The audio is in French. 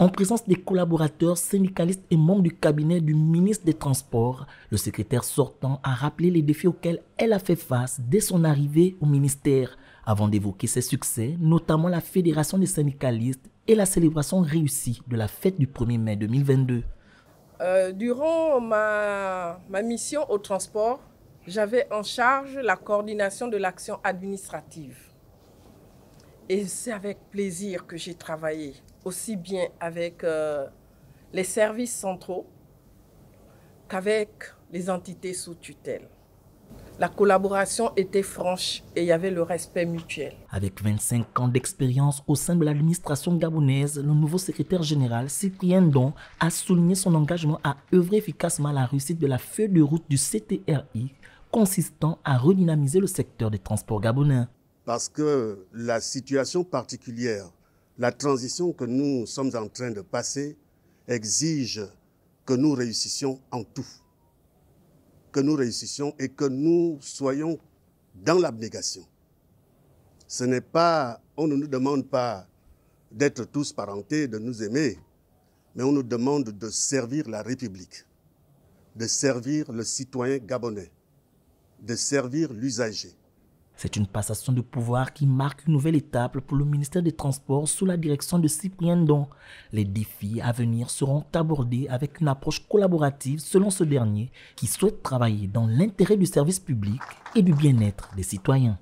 En présence des collaborateurs, syndicalistes et membres du cabinet du ministre des Transports, le secrétaire sortant a rappelé les défis auxquels elle a fait face dès son arrivée au ministère, avant d'évoquer ses succès, notamment la Fédération des syndicalistes et la célébration réussie de la fête du 1er mai 2022. Euh, durant ma, ma mission au transport, j'avais en charge la coordination de l'action administrative. Et c'est avec plaisir que j'ai travaillé aussi bien avec euh, les services centraux qu'avec les entités sous tutelle. La collaboration était franche et il y avait le respect mutuel. Avec 25 ans d'expérience au sein de l'administration gabonaise, le nouveau secrétaire général Cyprien Don a souligné son engagement à œuvrer efficacement à la réussite de la feuille de route du CTRI consistant à redynamiser le secteur des transports gabonais. Parce que la situation particulière la transition que nous sommes en train de passer exige que nous réussissions en tout. Que nous réussissions et que nous soyons dans l'abnégation. Ce n'est pas, on ne nous demande pas d'être tous parentés, de nous aimer, mais on nous demande de servir la République, de servir le citoyen gabonais, de servir l'usager. C'est une passation de pouvoir qui marque une nouvelle étape pour le ministère des Transports sous la direction de Cyprien Don. Les défis à venir seront abordés avec une approche collaborative selon ce dernier qui souhaite travailler dans l'intérêt du service public et du bien-être des citoyens.